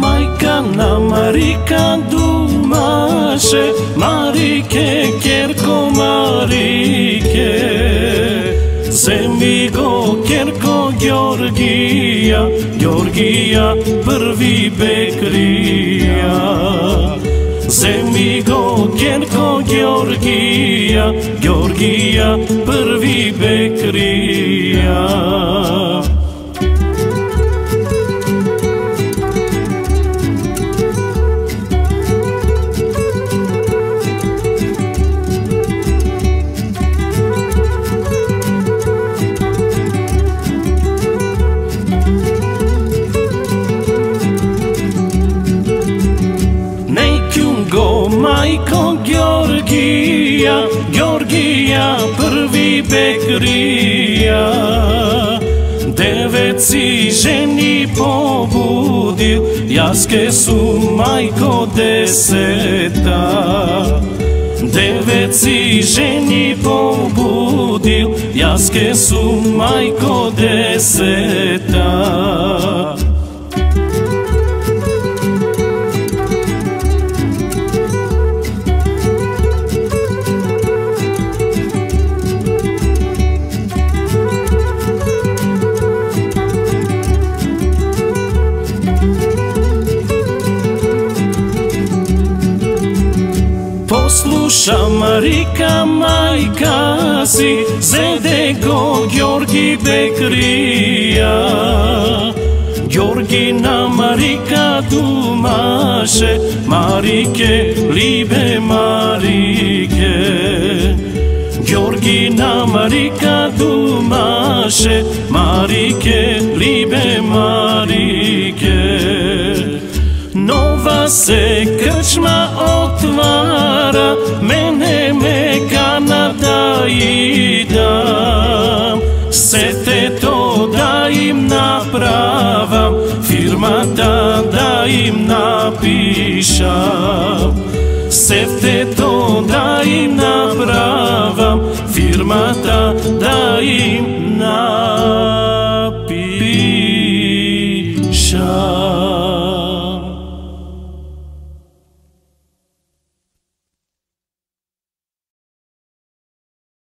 Μαϊκά να μαρίκα ντουμάσε Μαρίκε κέρκο μαρίκε Zemljigo, Kerko, Georgia, Georgija, prvi bekrija Zemljigo, Kerko, Georgia, Georgija, prvi bekrija Go, majko Georgija Georgija prvi bekrija Devet si ženi pobudil Jaske su majko deseta Devet si ženi pobudil Jaske su majko deseta Σλούσα, Μαρίκα, μαϊκά σι Ζε δε γω κρύα Γιώργη να Μαρίκα μάσε, Μαρίκε, λίβε Μαρίκε Γιώργη να Μαρίκα δουμάσε Μαρίκε, λίβε Μαρίκε Νό βασέ, κατ' σμα ότ' кара мене ме кана да идам то да им направам Фирмата да им напишам то да им направам Фирмата да им напишам